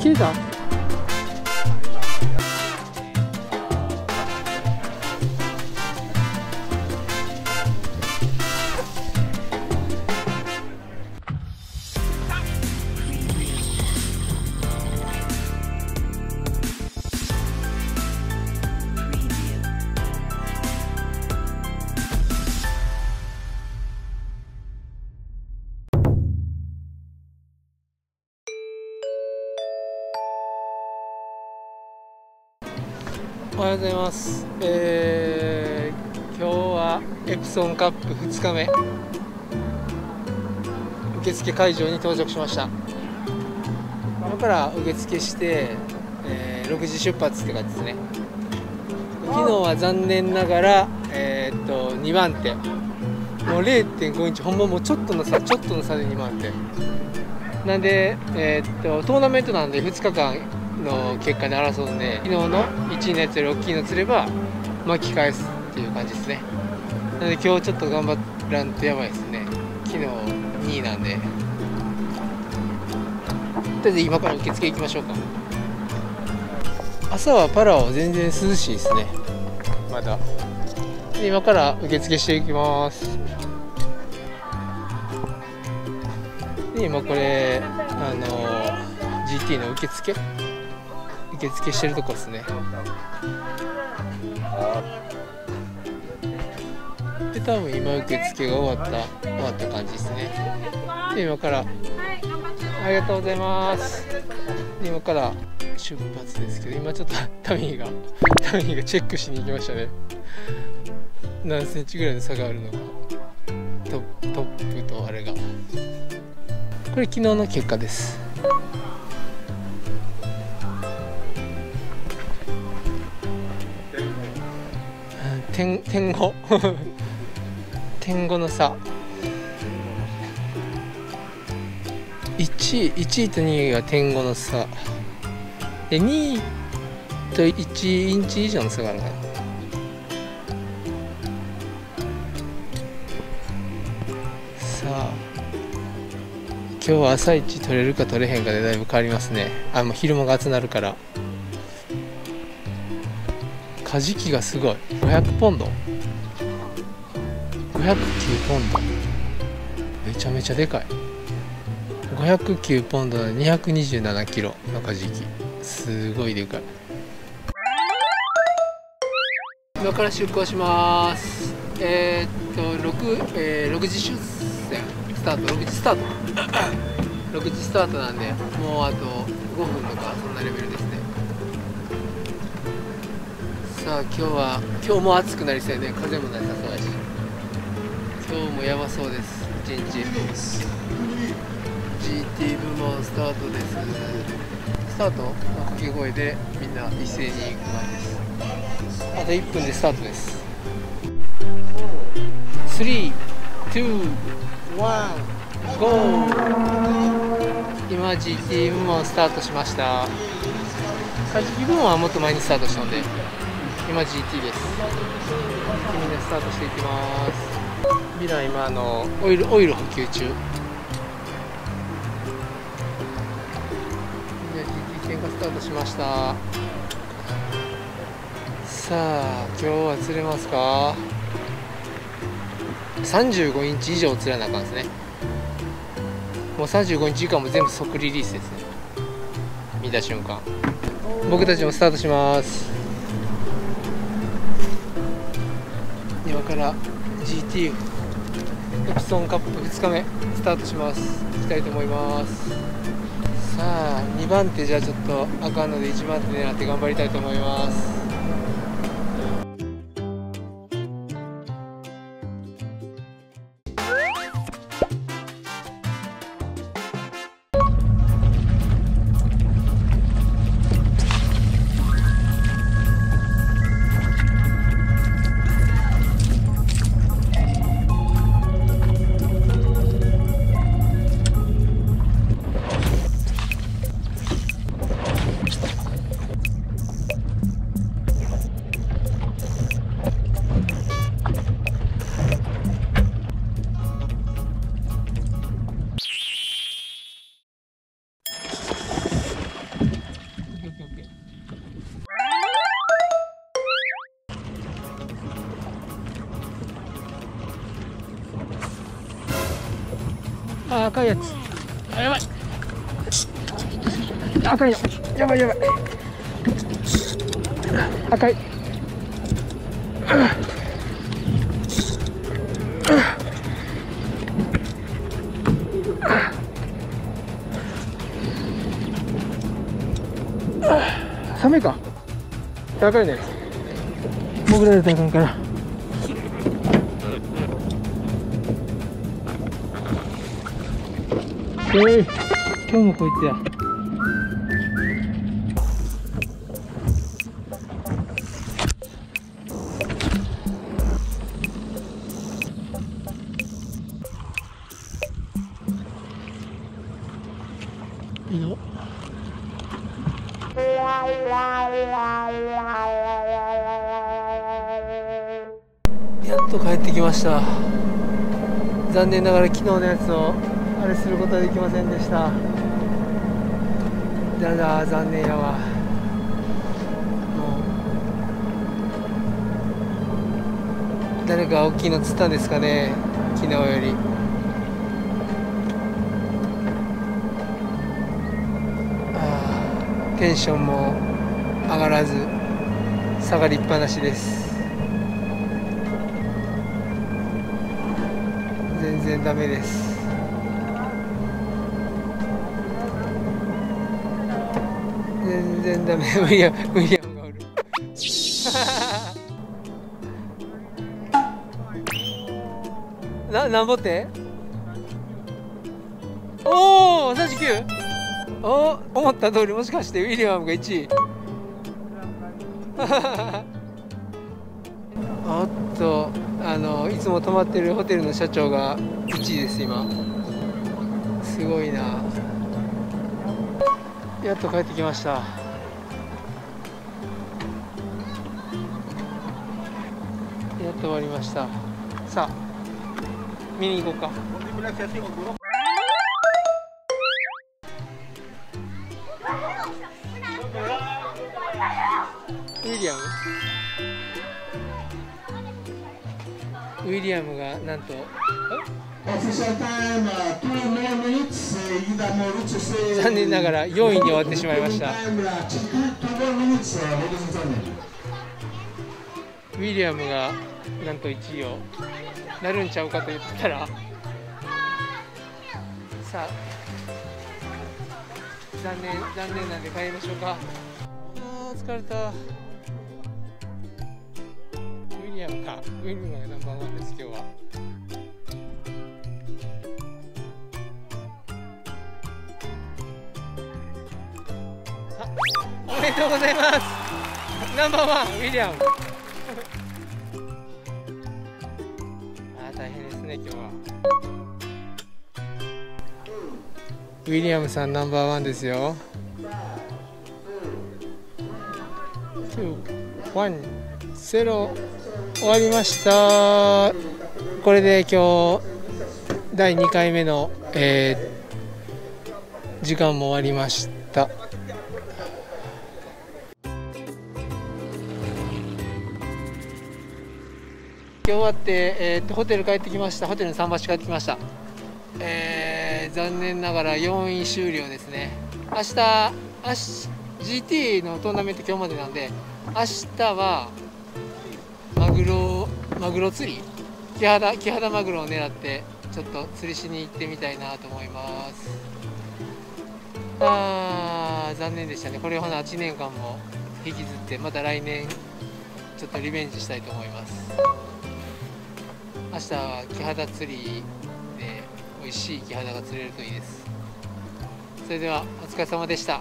切れた？はようございます、えー、今日はエプソンカップ2日目。受付会場に到着しました。今から受付して、えー6時出発って感じですね。昨日は残念ながら、えーっと2番手。もう0.5インチほんまもうちょっとの差ちょっとの差で2番手。なんで、えーっとトーナメントなんで2日間の結果で争うんで昨日の1位のやつより大きいの釣れば巻き返すっていう感じですね。なので今日ちょっと頑張らんとやばいですね。昨日2位なんで。とりあえず今から受付行きましょうか。朝はパラオ全然涼しいですね。まだ。で今から受付していきます。で今これあの GT の受付受付してるとこですね。で多分今受付が終わった終わった感じですね。で今からありがとうございます。今から出発ですけど今ちょっと タミーがタミーがチェックしに行きましたね。何センチぐらいの差があるのか。トトップとあれが。これ昨日の結果です。点点5点5の差1位1位と2位が点5の差で2位と1インチ以上の差があるかなさあ今日は朝一取れるか取れへんかでだいぶ変わりますね。あもう昼間が暑なるから。カジキがすごい。500ポンド。509ポンド。めちゃめちゃでかい。509ポンドで227キロのカジキすごいでかい。今から出港します。えー、っと 6,、えー、6時出船スタート。6時スタート。6時スタートなんでもうあと5分とかそんなレベルですね。さあ今日は今日も暑くなりそうやね。風もなさそうだし。今日もやばそうです。一日。GT 部門スタートです。スタート？の掛け声でみんな一斉に行く前です。あと1分でスタートです。3 2 1 g 今 GT 部門スタートしました。カジキ部門はもっと前にスタートしたので。今 GT です。みんなスタートしていきます。ミラ今あのオイルオイル補給中。みんな GT 戦がスタートしました。さあ今日は釣れますか？35インチ以上釣らなあかんですね。もう35インチ以下も全部即リリースですね。見た瞬間。僕たちもスタートします。から GT エプソンカップ2日目スタートします。行きたいと思います。さあ2番手じゃちょっとあかんので1番手狙って頑張りたいと思います。あ赤いやつ。あやばい。赤いの。やばいやばい。赤い。寒いか？高いね。潜られたらあかんからえい今日もこいつや。やっと帰ってきました。残念ながら昨日のやつをあれす。ることはできませんでした。だだ残念やわ。もう誰か大きいの釣ったんですかね。昨日より。あテンションも上がらず下がりっぱなしです。全然ダメです。然ダメ。ウィリアムウィリアムがおる。ななんぼって？おお39お思った通りもしかしてウィリアムが1位。おっとあのいつも泊まってるホテルの社長が1位です今。すごいな。やっと帰ってきました。止まりました。さあウィリアム？ウィリアムがなんと？残念ながら4位に終わってしまいました。ウィリアムがなんと1位をなるんちゃうかと言ったらさあ残念残念なんで帰りましょうか。あー疲れた。ウィリアムか。ウィリアムがナンバーワンです今日は。あおめでとうございます。ナンバーワンウィリアム。ウィリアムさんナンバーワンですよ。1ゼロ終わりました。これで今日第2回目の、えー時間も終わりました。今日終わって、えーっとホテル帰ってきました。ホテルの桟橋帰ってきました。えー残念ながら4位終了ですね。明日明日 GT のトーナメント今日までなんで明日はマグロマグロ釣り？キハダキハダマグロを狙ってちょっと釣りしに行ってみたいなと思います。あー残念でしたね。これほな8年間も引きずってまた来年ちょっとリベンジしたいと思います。明日はキハダ釣り美味しいキハダが釣れるといいです。それではお疲れ様でした。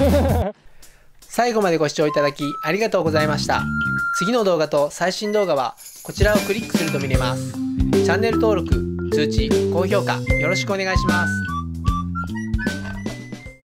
最後までご視聴いただきありがとうございました。次の動画と最新動画はこちらをクリックすると見れます。チャンネル登録通知高評価よろしくお願いします。